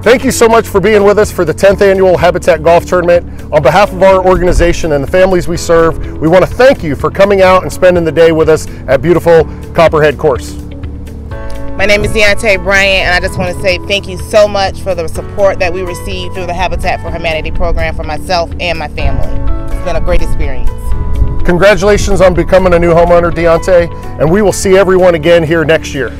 Thank you so much for being with us for the 10th annual Habitat Golf Tournament. On behalf of our organization and the families we serve, we want to thank you for coming out and spending the day with us at beautiful Copperhead Course. My name is Deontay Bryant, and I just want to say thank you so much for the support that we received through the Habitat for Humanity program for myself and my family. It's been a great experience. Congratulations on becoming a new homeowner, Deontay, and we will see everyone again here next year.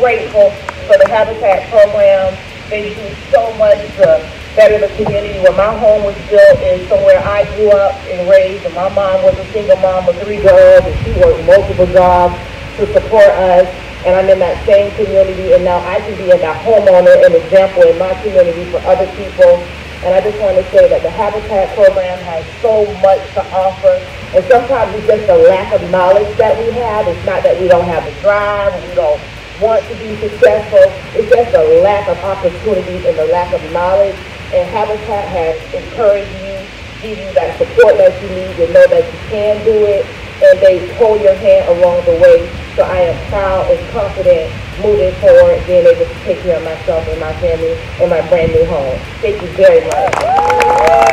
Grateful for the Habitat program. They do so much to better the community. When my home was built is somewhere I grew up and raised, and my mom was a single mom with three girls, and she worked multiple jobs to support us. And I'm in that same community, and now I can be a homeowner and example in my community for other people. And I just want to say that the Habitat program has so much to offer. And sometimes it's just the lack of knowledge that we have. It's not that we don't have the drive, we don't want to be successful. It's just a lack of opportunities and the lack of knowledge. And Habitat has encouraged you, give you that support that you need to know that you can do it. And they hold your hand along the way. So I am proud and confident moving forward, being able to take care of myself and my family and my brand new home. Thank you very much.